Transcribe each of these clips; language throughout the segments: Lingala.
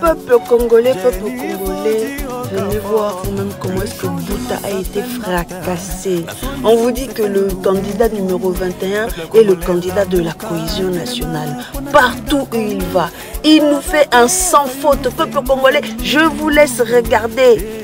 peuple congolais, peuple congolais, venez voir vous-même comment est-ce que Bouta a été fracassé. On vous dit que le candidat numéro 21 est le candidat de la cohésion nationale. Partout où il va, il nous fait un sans faute. Peuple congolais, je vous laisse regarder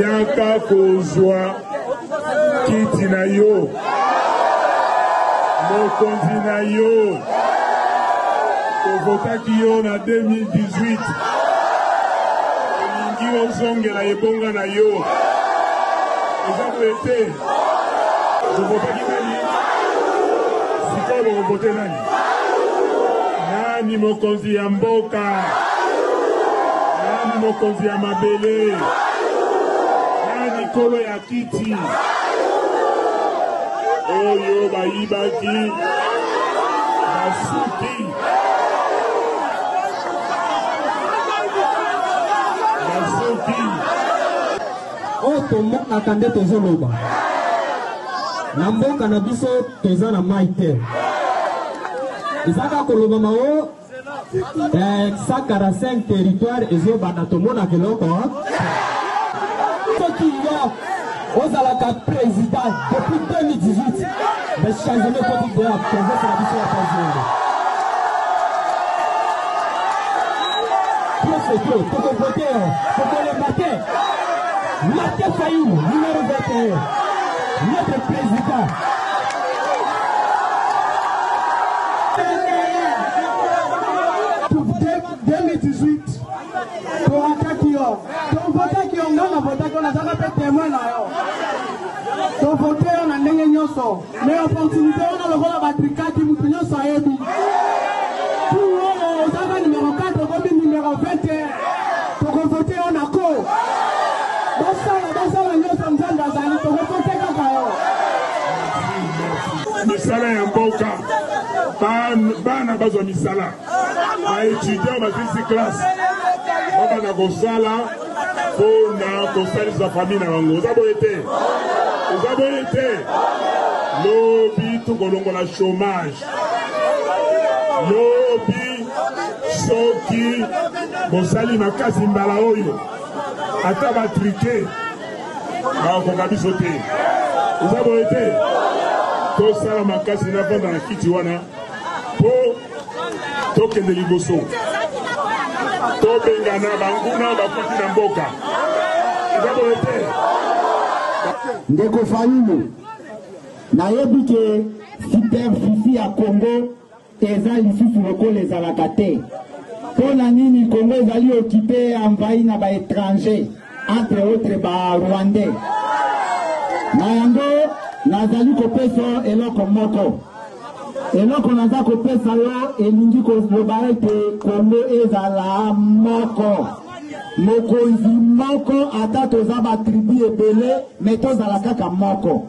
Yaka kozwa kiti na yo, mokonzi na yo. Tovotaki yo na 2018, olingi ozongela ebonga na yo, eza boye te. Tovotaki nani? Sikoyo bokovote nani? nani mokonzi ya mboka nani mokonzi ya mabele nani kolo ya kiti oyo bayibaki basuki oyo tomonaka nde tozoloba na mboka na biso toza na mai te ezaka koloba mao eh, 145 territoire ezobanda tomonaka eloko soki yo ozalaka président depuis 2018 mais changement ekoti de la province na biso ya pazongo profe to tokovote tokolemba te Martin Fayulu, numéro 21, notre président. tokataki yo tovotaki yo nga na votaki yo nazaka mpe temoin na yo tovote yo na ndenge nyonso Mais opportunité wana lokola ba tricati mutu nyonso ayebi. Pour oyo ozaka numéro 4 okomi numéro 21. Toko voter yo na ko. Basala basala nyonso Nzambe azali toko voter kaka yo. misala ya mboka bana bazwa misala baetudiant basilisi classe babanda kosala mpo na kosalisa famille na bango oza boye te oza boye te lobi tokolongola chômage lobi soki bosali makasi mbala oyo ata batrike bakokoka biso te oza boye te tosala makasi nafanda na kiti wana mpo tokende liboso tobengana banguna bakuti na mboka eza boye te ndeko fayulu nayebi ke superficie ya congo eza lisusu lokola ezalaka te mpo na nini congo ezali okipe envahi na baétranger entre autres ba rwandais na yango nazali kopesa eloko moko eloko naza kopesa yo elingi koloba ete kongo ezala moko mokonzi moko ata toza batribu ebele me tozala kaka moko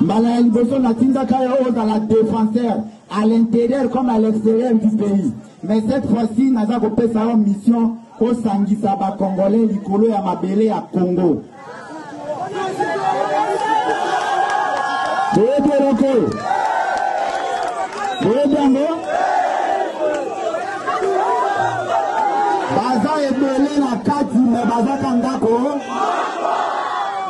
mbala ya liboso natindaka yo ozala défenseur à l'intérieur comme à l'extérieur du pays mais cette fois-ci naza kopesa yo mission Kosangisa ba Congolais likolo ya mabele ya Congo. Boyebi eloko oyo? Boyebi yango? Baza ebele na kati me bazaka ndako.